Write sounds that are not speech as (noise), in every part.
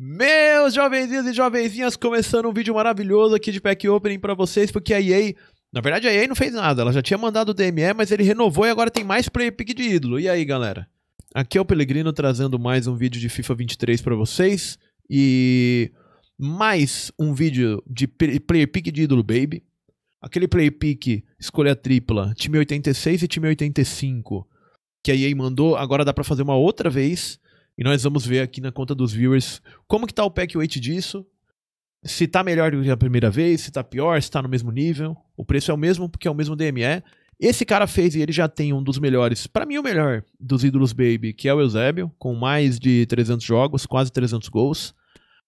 Meus jovenzinhos e jovenzinhas, começando um vídeo maravilhoso aqui de pack opening pra vocês, porque a EA, na verdade a EA não fez nada, ela já tinha mandado o DME, mas ele renovou e agora tem mais player pick de ídolo. E aí, galera? Aqui é o Pelegrino trazendo mais um vídeo de FIFA 23 pra vocês e mais um vídeo de player pick de ídolo baby. Aquele player pick escolha tripla, time 86 e time 85, que a EA mandou, agora dá pra fazer uma outra vez. E nós vamos ver aqui na conta dos viewers como que tá o pack weight disso. Se tá melhor do que a primeira vez, se tá pior, se tá no mesmo nível. O preço é o mesmo porque é o mesmo DME. Esse cara fez e ele já tem um dos melhores, para mim o melhor dos ídolos baby, que é o Eusébio, com mais de 300 jogos, quase 300 gols.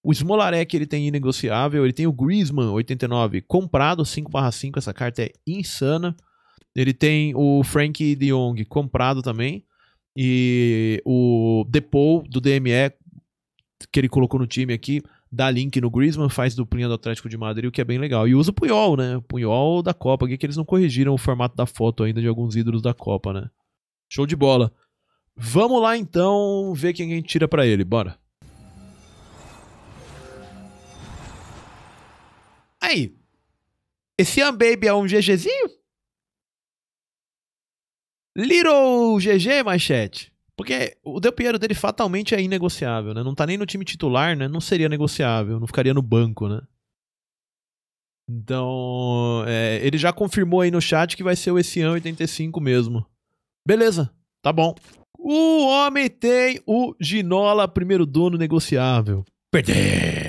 O Smolarek ele tem inegociável, ele tem o Griezmann 89 comprado 5/5, essa carta é insana. Ele tem o Frankie de Jong comprado também. E o Depou do DME, que ele colocou no time aqui, dá link no Griezmann, faz duplinha do Atlético de Madrid, o que é bem legal. E usa o Puyol, né? O Puyol da Copa, aqui que eles não corrigiram o formato da foto ainda de alguns ídolos da Copa, né? Show de bola. Vamos lá então ver quem a gente tira para ele, bora. Aí, esse Baby é um GGzinho? Little GG, Manchete. Porque o Del Piero dele fatalmente é inegociável, né? Não tá nem no time titular, né? Não seria negociável, não ficaria no banco, né? Então, é, ele já confirmou aí no chat que vai ser o Essian 85 mesmo. Beleza, tá bom. O homem tem o Ginola, primeiro dono negociável. Perder!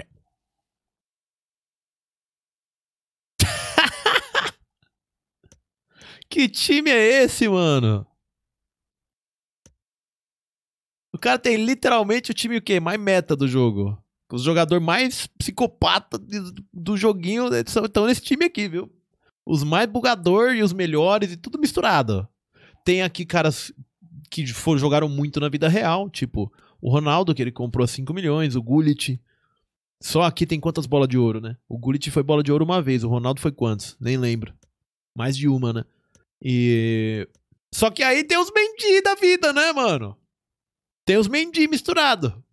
Que time é esse, mano? O cara tem literalmente o time o quê? Mais meta do jogo. Os jogadores mais psicopata do joguinho estão nesse time aqui, viu? Os mais bugador e os melhores e tudo misturado. Tem aqui caras que foram, jogaram muito na vida real, tipo o Ronaldo, que ele comprou a 5 milhões, o Gullit. Só aqui tem quantas bolas de ouro, né? O Gullit foi bola de ouro uma vez, o Ronaldo foi quantos? Nem lembro. Mais de uma, né? E. Só que aí tem os Mendy da vida, né, mano? Tem os Mendy misturado.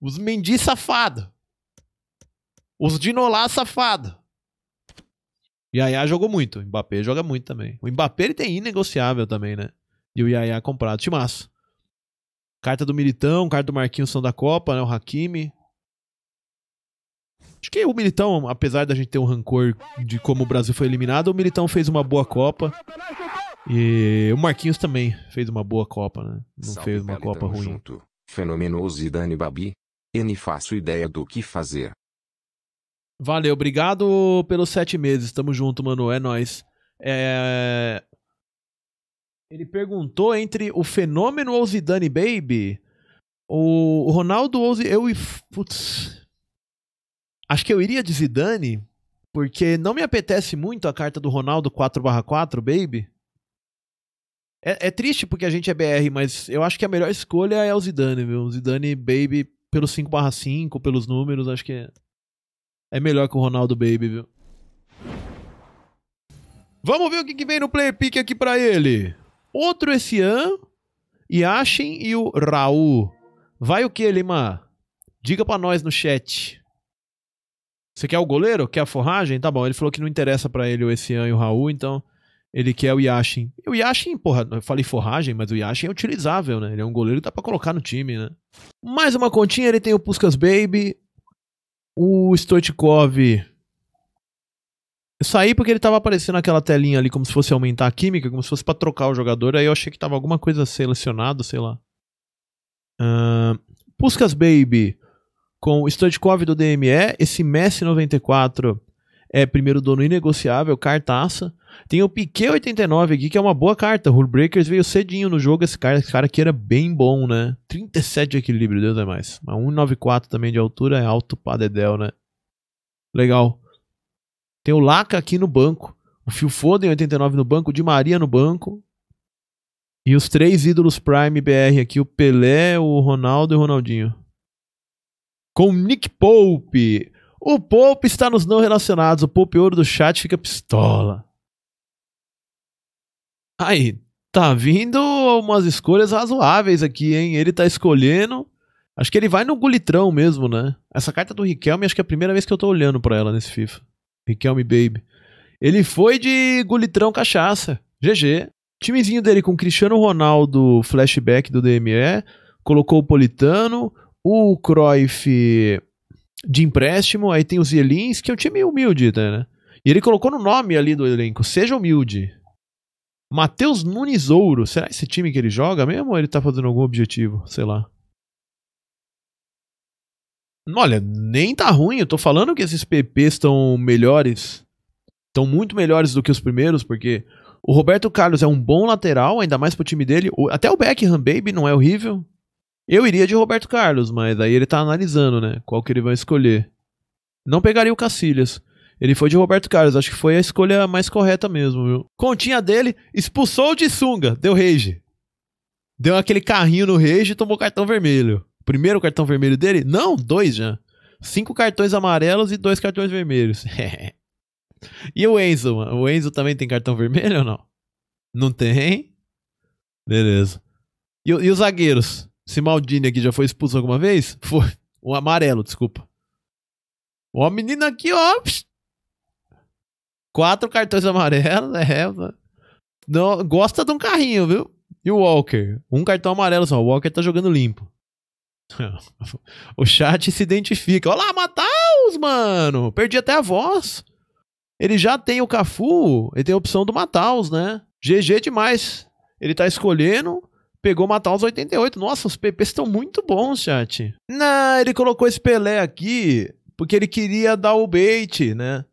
Os Mendy safado. Os Dinolá safado. Yaya jogou muito. O Mbappé joga muito também. O Mbappé ele tem inegociável também, né? E o Yaya comprado. Timaço. Carta do Militão, carta do Marquinhos são da Copa, né? O Hakimi. Acho que o Militão, apesar da gente ter um rancor de como o Brasil foi eliminado, o Militão fez uma boa Copa. E o Marquinhos também fez uma boa Copa, né? Não Salve, fez uma Copa ruim. Junto. Fenomenoso Zidane Babi. N faço ideia do que fazer. Valeu, obrigado pelos sete meses. Tamo junto, mano. É nóis. É... Ele perguntou entre o Fenômeno ou Zidane Baby. O, Ronaldo ou eu e. Putz. Acho que eu iria de Zidane, porque não me apetece muito a carta do Ronaldo 4/4, baby. É, é, triste porque a gente é BR, mas eu acho que a melhor escolha é o Zidane, viu? O Zidane Baby pelo 5/5, pelos números, acho que é, é melhor que o Ronaldo Baby, viu? Vamos ver o que, que vem no player pick aqui para ele. Outro esse ano, Yashin e o Raul. Vai o que, Lima? Diga para nós no chat. Você quer o goleiro? Quer a forragem? Tá bom. Ele falou que não interessa para ele o Essian e o Raul, então ele quer o Yashin. E o Yashin, porra, eu falei forragem, mas o Yashin é utilizável, né? Ele é um goleiro que dá pra colocar no time, né? Mais uma continha, ele tem o Puskas Baby, o Stoichkov. Eu saí porque ele tava aparecendo aquela telinha ali como se fosse aumentar a química, como se fosse pra trocar o jogador, aí eu achei que tava alguma coisa selecionado, sei lá. Uh, Puskas Baby com o Stoichkov do DME, esse Messi 94 é primeiro dono inegociável, cartaça. Tem o Piquet 89 aqui, que é uma boa carta. Rule Breakers veio cedinho no jogo. Esse cara, esse cara aqui era bem bom, né? 37 de equilíbrio, Deus é mais. Mas 194 também de altura é alto pra dedéu, né? Legal. Tem o Laca aqui no banco. O Phil Foden 89 no banco. O Di Maria no banco. E os três ídolos Prime BR aqui. O Pelé, o Ronaldo e o Ronaldinho com Nick Pope. O Pope está nos não relacionados. O Pope Ouro do chat fica pistola. Aí, tá vindo umas escolhas razoáveis aqui, hein? Ele tá escolhendo. Acho que ele vai no Gulitrão mesmo, né? Essa carta do Riquelme, acho que é a primeira vez que eu tô olhando pra ela nesse FIFA. Riquelme Baby. Ele foi de gulitrão cachaça. GG. Timezinho dele com Cristiano Ronaldo, flashback do DME. Colocou o Politano, o Cruyff de empréstimo. Aí tem o Zielins, que é um time humilde, né? E ele colocou no nome ali do elenco: Seja humilde. Matheus Nunes Ouro. Será esse time que ele joga mesmo ou ele tá fazendo algum objetivo? Sei lá. Olha, nem tá ruim. Eu tô falando que esses PPs estão melhores. Estão muito melhores do que os primeiros, porque o Roberto Carlos é um bom lateral, ainda mais pro time dele. Até o Beckham Baby não é horrível. Eu iria de Roberto Carlos, mas aí ele tá analisando, né? Qual que ele vai escolher. Não pegaria o Cacilhas. Ele foi de Roberto Carlos, acho que foi a escolha mais correta mesmo, viu? Continha dele, expulsou de sunga, deu rage. Deu aquele carrinho no rage e tomou cartão vermelho. Primeiro cartão vermelho dele? Não, dois já. Cinco cartões amarelos e dois cartões vermelhos. (laughs) e o Enzo, mano? O Enzo também tem cartão vermelho ou não? Não tem? Beleza. E, e os zagueiros? Esse Maldini aqui já foi expulso alguma vez? Foi. O amarelo, desculpa. Ó, menino aqui, ó. Quatro cartões amarelos, (laughs) é. Não, gosta de um carrinho, viu? E o Walker? Um cartão amarelo só. O Walker tá jogando limpo. (laughs) o chat se identifica. Olha lá, Mataus, mano! Perdi até a voz. Ele já tem o Cafu, ele tem a opção do Mataus, né? GG demais. Ele tá escolhendo, pegou Mataus 88. Nossa, os PPs estão muito bons, chat. Não, ele colocou esse Pelé aqui porque ele queria dar o bait, né?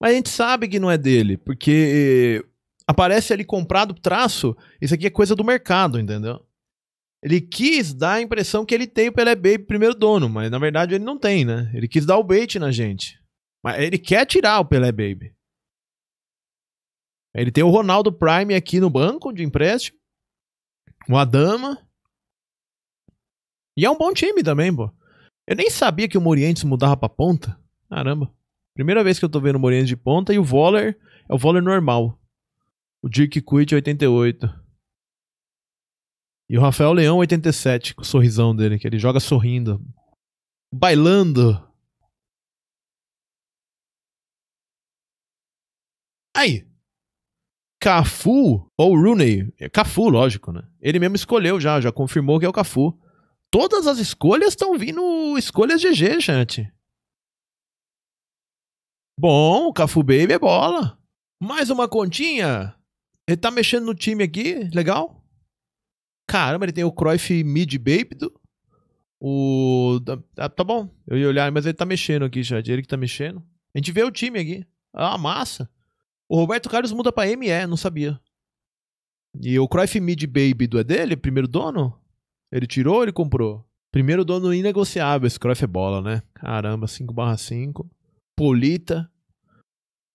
Mas a gente sabe que não é dele, porque aparece ali comprado traço, isso aqui é coisa do mercado, entendeu? Ele quis dar a impressão que ele tem o Pelé Baby primeiro dono, mas na verdade ele não tem, né? Ele quis dar o bait na gente. Mas ele quer tirar o Pelé Baby. Ele tem o Ronaldo Prime aqui no banco de empréstimo. O Adama. E é um bom time também, pô. Eu nem sabia que o Morientes mudava pra ponta. Caramba. Primeira vez que eu tô vendo o Morientes de ponta e o Voller é o Voller normal. O Dirk Quit 88. E o Rafael Leão 87, com o sorrisão dele, que ele joga sorrindo. Bailando. Aí. Cafu ou Rooney? É Cafu, lógico, né? Ele mesmo escolheu já, já confirmou que é o Cafu. Todas as escolhas estão vindo escolhas GG, gente. Bom, o Cafu Baby é bola. Mais uma continha. Ele tá mexendo no time aqui, legal. Caramba, ele tem o Cruyff Mid Baby. O. Ah, tá bom, eu ia olhar, mas ele tá mexendo aqui já. Ele que tá mexendo. A gente vê o time aqui. Ah, massa. O Roberto Carlos muda pra ME, não sabia. E o Cruyff Mid Baby do é dele? Primeiro dono? Ele tirou ou ele comprou? Primeiro dono inegociável. Esse Cruyff é bola, né? Caramba, 5/5. Polita.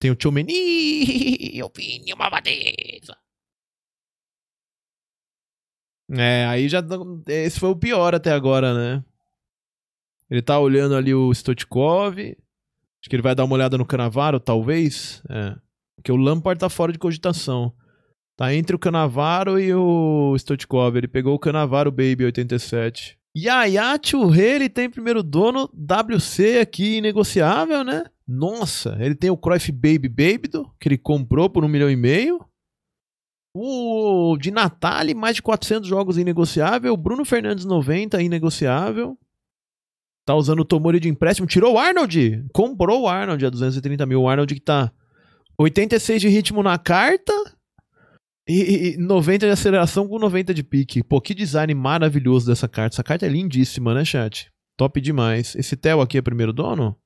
Tem o Tchomeni. Eu (laughs) vim uma bateza. É, aí já. Esse foi o pior até agora, né? Ele tá olhando ali o Stotkov. Acho que ele vai dar uma olhada no Canavaro, talvez. É. Porque o Lampard tá fora de cogitação. Tá entre o Canavaro e o Stotkov. Ele pegou o Canavaro Baby 87. Yaya Churre, ele tem primeiro dono WC aqui negociável, né? Nossa, ele tem o Cruyff Baby Baby, que ele comprou por um milhão e meio. O de Natali, mais de 400 jogos inegociável. Bruno Fernandes, 90, inegociável. Tá usando o Tomori de empréstimo. Tirou o Arnold. Comprou o Arnold a 230 mil. O Arnold que tá 86 de ritmo na carta. E, e 90 de aceleração com 90 de pique. Pô, que design maravilhoso dessa carta. Essa carta é lindíssima, né, chat? Top demais. Esse Theo aqui é primeiro dono?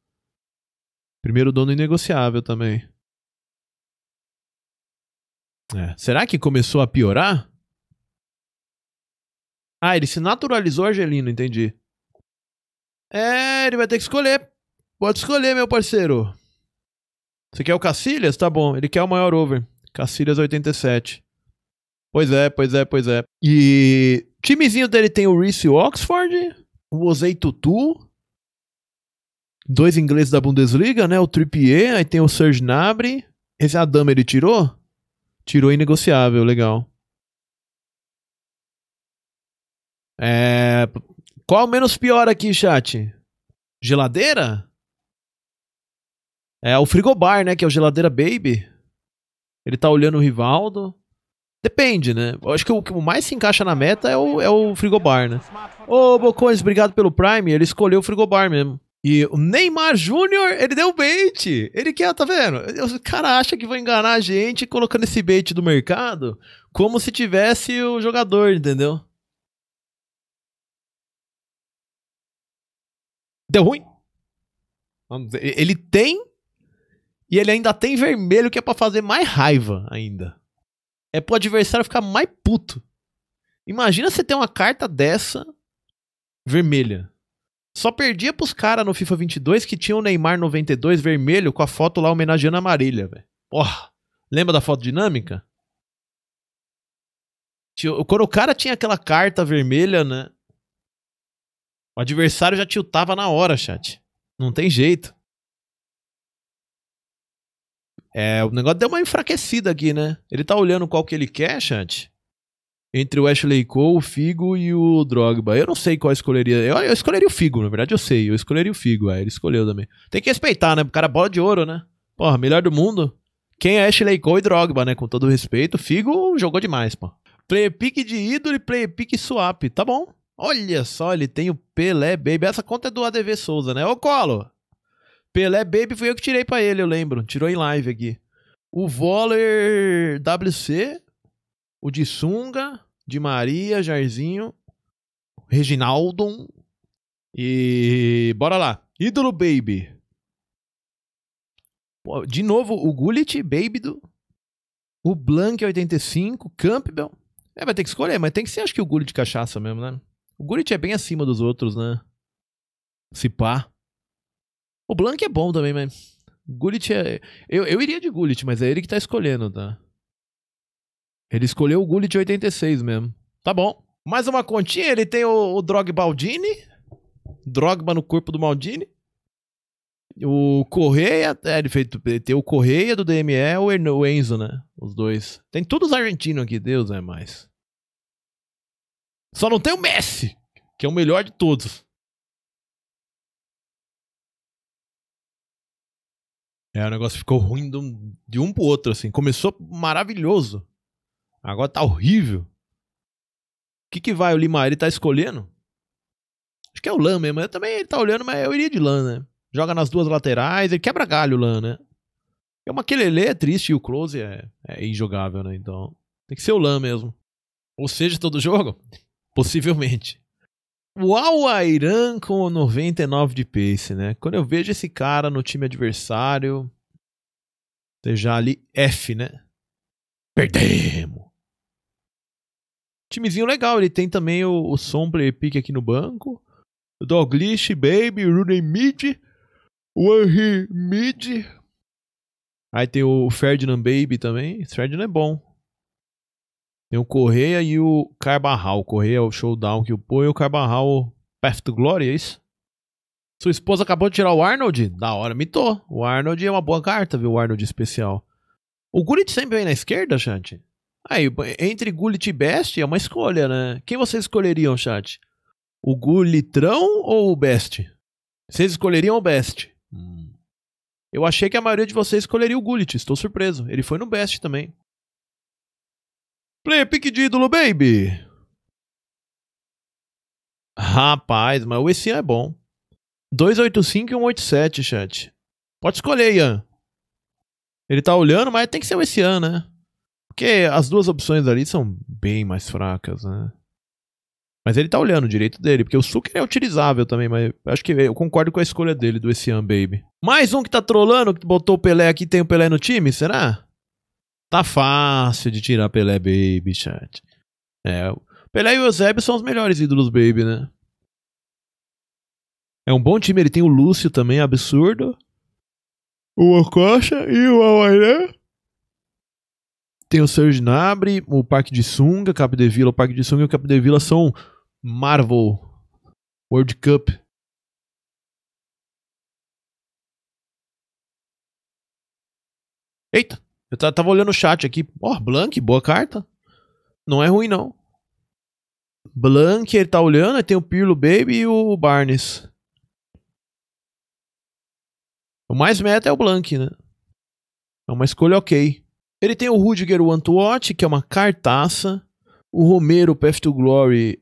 Primeiro dono inegociável também. É. Será que começou a piorar? Ah, ele se naturalizou argelino, entendi. É, ele vai ter que escolher. Pode escolher, meu parceiro. Você quer o Cacilhas? Tá bom. Ele quer o maior over. Cacilhas 87. Pois é, pois é, pois é. E timezinho dele tem o Reese Oxford, o Ozei Tutu, dois ingleses da Bundesliga, né? O Trippier, aí tem o Serge Gnabry. Esse Adama ele tirou? Tirou inegociável, legal. É... Qual menos pior aqui, chat? Geladeira? É o frigobar, né? Que é o geladeira baby. Ele tá olhando o Rivaldo. Depende, né? Eu acho que o que mais se encaixa na meta é o, é o frigobar, né? Ô, Bocões, obrigado pelo Prime. Ele escolheu o frigobar mesmo. E o Neymar Júnior, ele deu bait. Ele quer, tá vendo? O cara acha que vai enganar a gente colocando esse bait do mercado como se tivesse o jogador, entendeu? Deu ruim? Ele tem e ele ainda tem vermelho que é para fazer mais raiva ainda. É pro adversário ficar mais puto. Imagina você ter uma carta dessa vermelha. Só perdia pros caras no FIFA 22 que tinha o Neymar 92 vermelho com a foto lá homenageando a Marília, velho. Porra, lembra da foto dinâmica? Quando o cara tinha aquela carta vermelha, né? O adversário já tiltava na hora, chat. Não tem jeito. É, o negócio deu uma enfraquecida aqui, né? Ele tá olhando qual que ele quer, chat. Entre o Ashley Cole, o Figo e o Drogba. Eu não sei qual escolheria. Eu, eu escolheria o Figo, na verdade eu sei. Eu escolheria o Figo, é, ele escolheu também. Tem que respeitar, né? O cara é bola de ouro, né? Porra, melhor do mundo. Quem é Ashley Cole e Drogba, né? Com todo respeito. Figo jogou demais, pô. Player pick de ídolo e player pick swap. Tá bom. Olha só, ele tem o Pelé Baby. Essa conta é do ADV Souza, né? Ô, Colo! Pelé Baby foi eu que tirei para ele, eu lembro. Tirou em live aqui. O Voller WC, o de Sunga, de Maria, Jairzinho, Reginaldo e bora lá. Ídolo Baby. De novo, o Gullit Baby do o Blank 85, Campbell. É, vai ter que escolher, mas tem que ser acho que o Gullit cachaça mesmo, né? O Gullit é bem acima dos outros, né? Se pá. O Blank é bom também, mas. Gullit é. Eu, eu iria de Gullit, mas é ele que tá escolhendo, tá? Ele escolheu o Gullit 86 mesmo. Tá bom. Mais uma continha, ele tem o, o Drogba Maldini. Drogba no corpo do Maldini. O Correia, é, ele fez, tem o Correia do DME o Enzo, né? Os dois. Tem todos os argentinos aqui, Deus é mais. Só não tem o Messi, que é o melhor de todos. É, o negócio ficou ruim de um, de um pro outro, assim. Começou maravilhoso. Agora tá horrível. O que que vai o Lima? Ele tá escolhendo? Acho que é o Lan mesmo. Eu também ele tá olhando, mas eu iria de Lan, né? Joga nas duas laterais, ele quebra galho o Lan, né? É uma Kelele é triste e o Close é, é injogável, né? Então tem que ser o Lan mesmo. Ou seja, todo jogo? Possivelmente. O Al-Airan com 99 de pace, né? Quando eu vejo esse cara no time adversário, seja ali F, né? Perdemos. Timezinho legal, ele tem também o, o Som Player Pick aqui no banco. O Doglish, Baby, Rooney Mid, o Henry Mid. Aí tem o Ferdinand Baby também. Ferdinand é bom. Tem o Correia e o Carbarral. O Correia é o showdown que o põe e o Carbarral o Path to Glory, é isso? Sua esposa acabou de tirar o Arnold? Da hora, mitou. O Arnold é uma boa carta, viu? O Arnold especial. O Gullit sempre vem na esquerda, chat? Aí, entre Gullit e Best é uma escolha, né? Quem vocês escolheriam, chat? O Gullitrão ou o Best? Vocês escolheriam o Best? Hum. Eu achei que a maioria de vocês escolheria o Gullit, estou surpreso. Ele foi no Best também. Player pick de ídolo, baby. Rapaz, mas o esse é bom. 285 e 187, chat. Pode escolher, Ian. Ele tá olhando, mas tem que ser o esse ano, né? Porque as duas opções ali são bem mais fracas, né? Mas ele tá olhando o direito dele, porque o Suker é utilizável também, mas acho que eu concordo com a escolha dele do esse ano, baby. Mais um que tá trolando, que botou o Pelé aqui tem o Pelé no time, será? Tá fácil de tirar Pelé Baby, chat. É, Pelé e o Eusébio são os melhores ídolos Baby, né? É um bom time, ele tem o Lúcio também, absurdo. O Ococha e o Awairé. Tem o Serge Nabre, o Parque de Sunga, Cap de Vila. O Parque de Sunga e o Cap de Vila são Marvel World Cup. Eita! Eu tava olhando o chat aqui. Ó, oh, Blank, boa carta. Não é ruim, não. Blank, ele tá olhando, aí tem o Pirlo Baby e o Barnes. O mais meta é o Blank, né? É uma escolha ok. Ele tem o Rudiger o Antwatch, que é uma cartaça. O Romero, Path to Glory.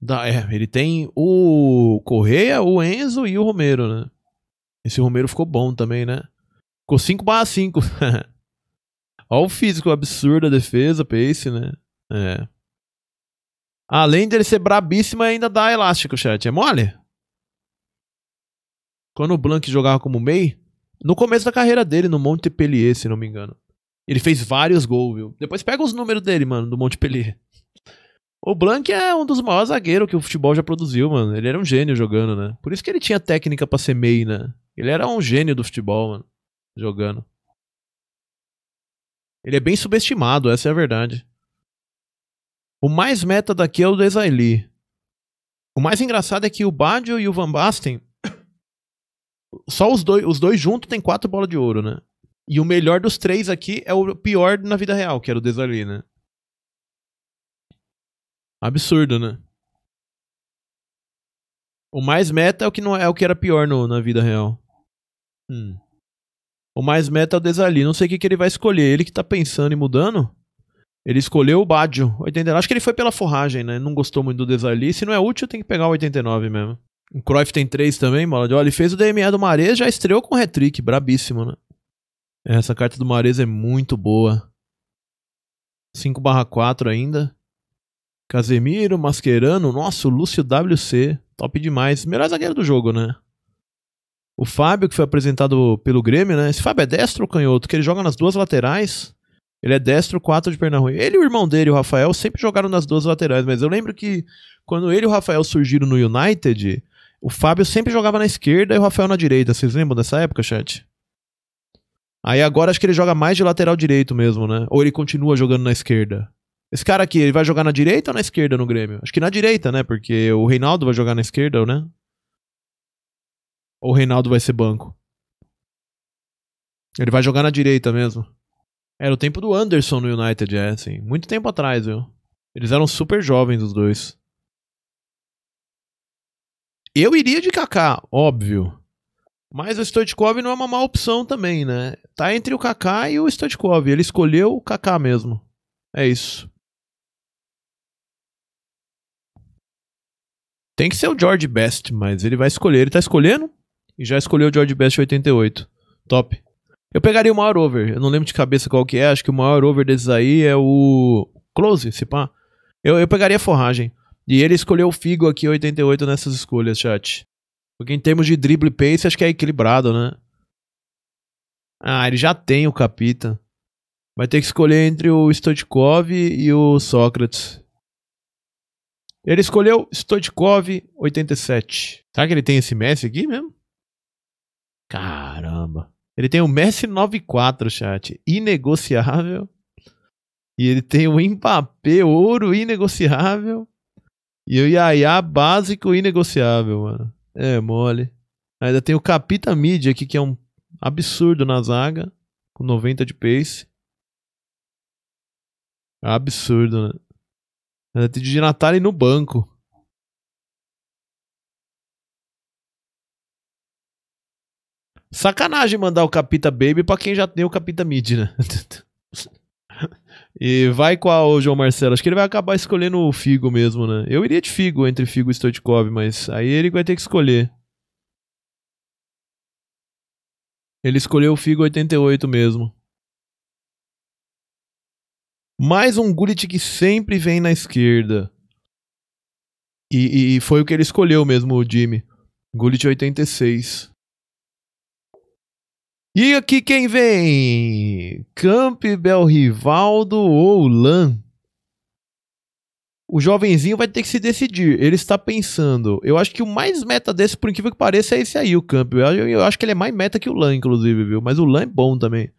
Da, é, ele tem o Correia, o Enzo e o Romero, né? Esse Romero ficou bom também, né? Ficou 5 barra 5. (laughs) Olha o físico absurdo, a defesa, pace, né? É. Além dele ser brabíssimo, ainda dá elástico, chat. É mole? Quando o Blank jogava como MEI, no começo da carreira dele, no Montpellier, se não me engano. Ele fez vários gols, viu? Depois pega os números dele, mano, do Montpellier. O Blank é um dos maiores zagueiros que o futebol já produziu, mano. Ele era um gênio jogando, né? Por isso que ele tinha técnica pra ser MEI, né? Ele era um gênio do futebol, mano. Jogando. Ele é bem subestimado, essa é a verdade. O mais meta daqui é o Desailly. O mais engraçado é que o Badio e o Van Basten. (coughs) Só os dois, os dois juntos tem quatro bolas de ouro, né? E o melhor dos três aqui é o pior na vida real, que era o Desailly, né? Absurdo, né? O mais meta é o que, não, é o que era pior no, na vida real. Hum. O mais meta é o Desailly. Não sei o que, que ele vai escolher. Ele que tá pensando em mudando. Ele escolheu o Badio, 89. Acho que ele foi pela forragem, né? Não gostou muito do Desailly. Se não é útil, tem que pegar o 89 mesmo. O Cruyff tem 3 também, bola de olha. Ele fez o DMA do Mares, já estreou com hat-trick. Brabíssimo, né? Essa carta do Mares é muito boa. 5 4 ainda. Casemiro, Mascherano. Nossa, o Lúcio WC. Top demais. Melhor zagueiro do jogo, né? O Fábio, que foi apresentado pelo Grêmio, né? Esse Fábio é destro ou canhoto? Que ele joga nas duas laterais. Ele é destro, 4 de perna ruim. Ele e o irmão dele, o Rafael, sempre jogaram nas duas laterais, mas eu lembro que quando ele e o Rafael surgiram no United, o Fábio sempre jogava na esquerda e o Rafael na direita. Vocês lembram dessa época, chat? Aí agora acho que ele joga mais de lateral direito mesmo, né? Ou ele continua jogando na esquerda. Esse cara aqui, ele vai jogar na direita ou na esquerda no Grêmio? Acho que na direita, né? Porque o Reinaldo vai jogar na esquerda, né? Ou o Reinaldo vai ser banco? Ele vai jogar na direita mesmo. Era o tempo do Anderson no United, é, assim. Muito tempo atrás, viu? Eles eram super jovens, os dois. Eu iria de Kaká, óbvio. Mas o Stoichkov não é uma má opção também, né? Tá entre o Kaká e o Stoichkov. Ele escolheu o Kaká mesmo. É isso. Tem que ser o George Best, mas ele vai escolher. Ele tá escolhendo? E já escolheu o George Best 88. Top. Eu pegaria o maior over. Eu não lembro de cabeça qual que é. Acho que o maior over desses aí é o Close, se pá. Eu, eu pegaria a forragem. E ele escolheu o Figo aqui 88 nessas escolhas, chat. Porque em termos de drible pace, acho que é equilibrado, né? Ah, ele já tem o Capita. Vai ter que escolher entre o Stoichkov e o Sócrates. Ele escolheu Stoichkov 87. Será que ele tem esse Messi aqui mesmo? Caramba. Ele tem o Messi 94, chat. Inegociável. E ele tem o Mbappé ouro inegociável. E o Yaya básico inegociável, mano. É mole. Ainda tem o Capita Mid aqui, que é um absurdo na zaga. Com 90 de pace. Absurdo, né? Ainda tem de Natali no banco. Sacanagem mandar o Capita Baby pra quem já tem o Capita Mid, né? (laughs) e vai qual, João Marcelo? Acho que ele vai acabar escolhendo o Figo mesmo, né? Eu iria de Figo entre Figo e Stoichkov, mas aí ele vai ter que escolher. Ele escolheu o Figo 88 mesmo. Mais um Gullit que sempre vem na esquerda. E, e, foi o que ele escolheu mesmo, o Jimmy. Gullit 86. E aqui quem vem? Campbell, Rivaldo ou Lan? O jovenzinho vai ter que se decidir. Ele está pensando. Eu acho que o mais meta desse, por incrível que pareça, é esse aí, o Campbell. Eu, eu acho que ele é mais meta que o Lan, inclusive, viu? Mas o Lan é bom também.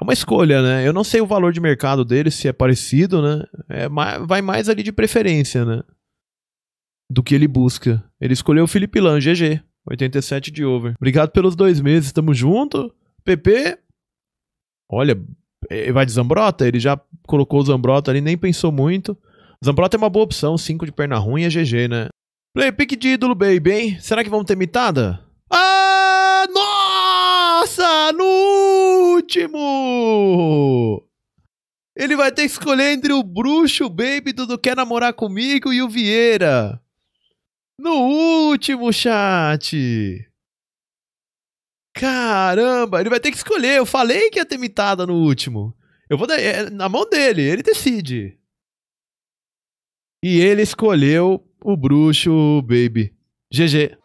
É uma escolha, né? Eu não sei o valor de mercado dele, se é parecido, né? É, vai mais ali de preferência, né? Do que ele busca. Ele escolheu o Felipe Lan, GG. 87 de over. Obrigado pelos dois meses, tamo junto. PP. Olha, vai de Zambrota? Ele já colocou o Zambrota ali, nem pensou muito. Zambrota é uma boa opção, 5 de perna ruim é GG, né? Play pick de ídolo, baby, hein? Será que vamos ter mitada? Ah, nossa! último! Ele vai ter que escolher entre o bruxo, baby, do Quer Namorar Comigo e o Vieira. No último chat. Caramba, ele vai ter que escolher. Eu falei que ia ter mitada no último. Eu vou dar. É na mão dele, ele decide. E ele escolheu o bruxo, baby. GG.